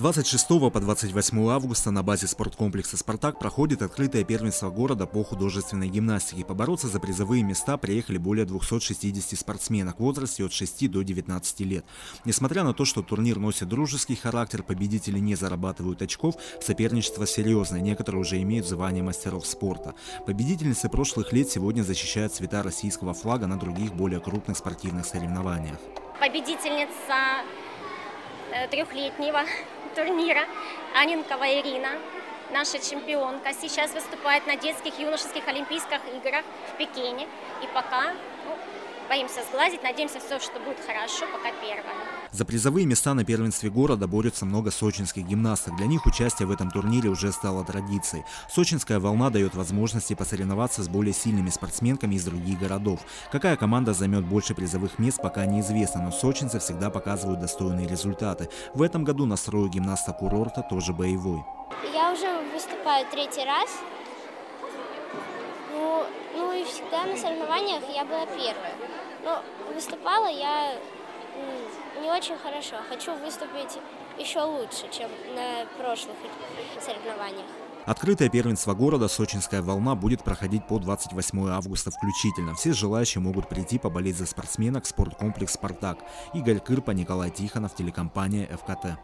26 по 28 августа на базе спорткомплекса «Спартак» проходит открытое первенство города по художественной гимнастике. Побороться за призовые места приехали более 260 спортсменок в возрасте от 6 до 19 лет. Несмотря на то, что турнир носит дружеский характер, победители не зарабатывают очков, соперничество серьезное, некоторые уже имеют звание мастеров спорта. Победительницы прошлых лет сегодня защищают цвета российского флага на других более крупных спортивных соревнованиях. Победительница трехлетнего турнира Анинкова Ирина, наша чемпионка, сейчас выступает на детских юношеских олимпийских играх в Пекине. И пока ну, боимся сглазить, надеемся все, что будет хорошо, пока первая. За призовые места на первенстве города борются много сочинских гимнасток. Для них участие в этом турнире уже стало традицией. Сочинская волна дает возможности посоревноваться с более сильными спортсменками из других городов. Какая команда займет больше призовых мест, пока неизвестно, но сочинцы всегда показывают достойные результаты. В этом году настрой гимнаста курорта тоже боевой. Я уже выступаю третий раз. Ну, ну всегда на соревнованиях я была первая. Но выступала я не очень хорошо. Хочу выступить еще лучше, чем на прошлых соревнованиях. Открытое первенство города «Сочинская волна» будет проходить по 28 августа включительно. Все желающие могут прийти поболеть за спортсменок в спорткомплекс «Спартак». Игорь Кырпа, Николай Тихонов, телекомпания «ФКТ».